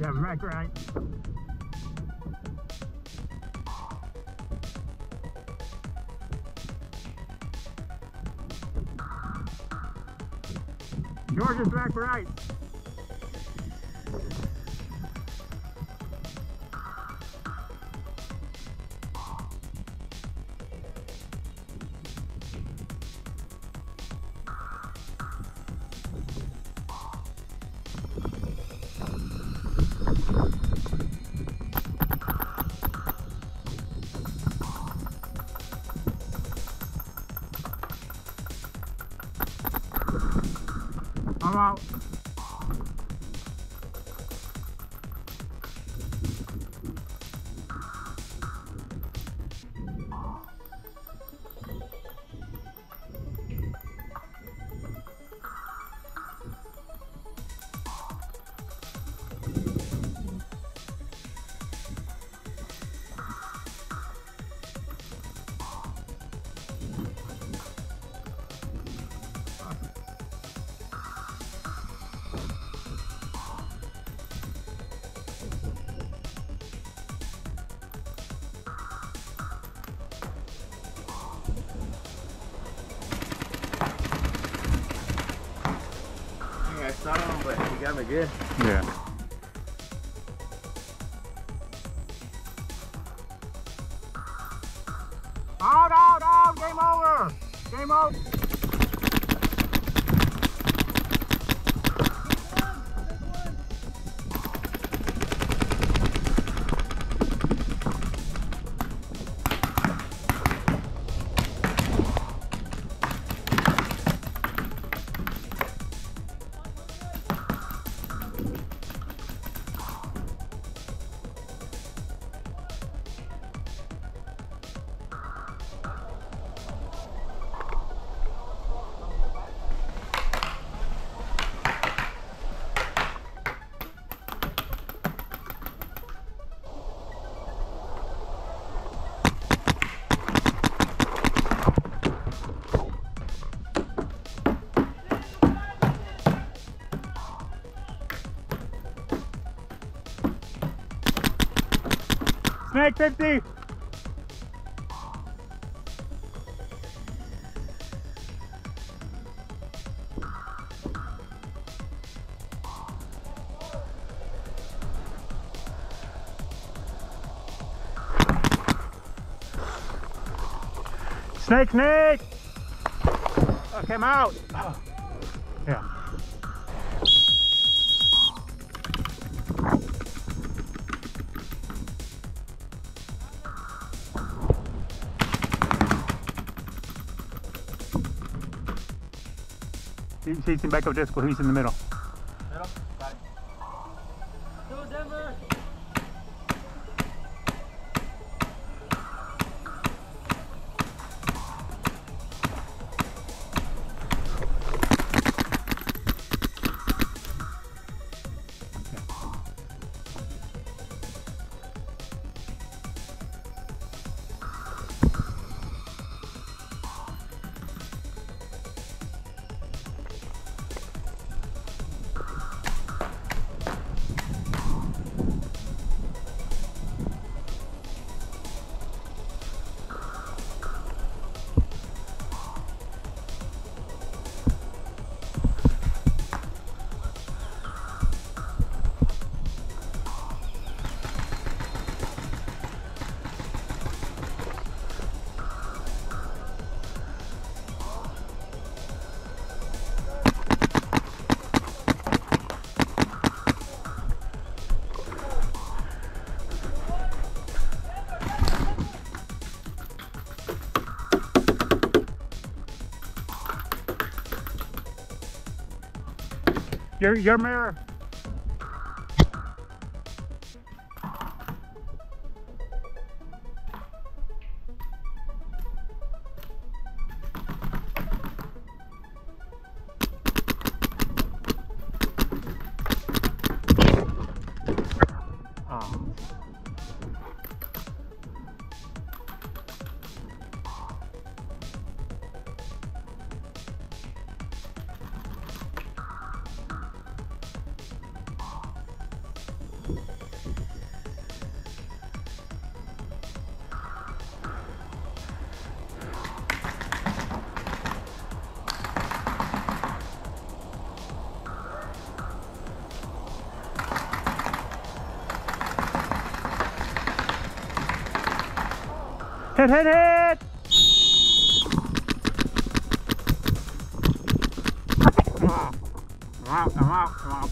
Yeah, right, right. George is back right. Out. I think I saw him, but he got me good. Yeah. Out, out, out, game over. Game over. Snake 50. Snake, snake! Oh, came out. Oh. Yeah. He- He's in back of Jessica. He's in the. Middle? Your your mirror. Hit, hit, hit! I'm out. I'm out.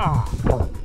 I'm out.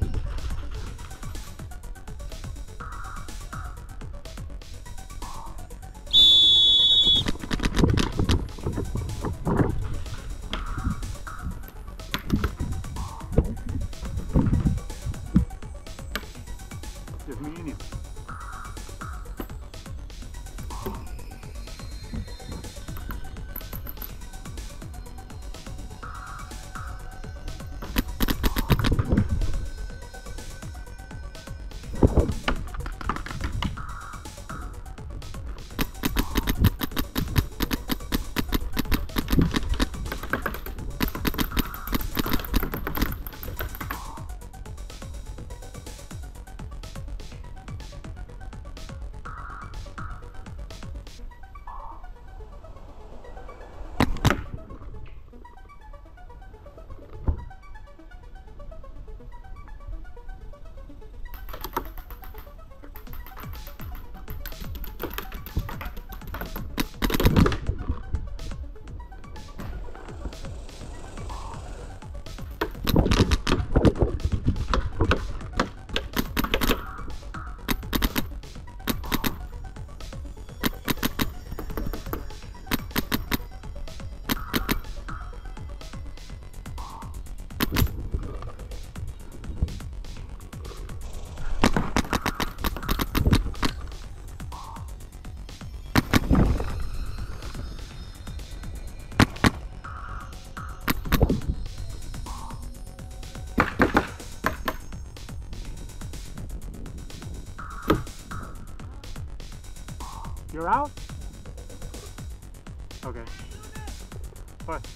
You're out? Okay. What?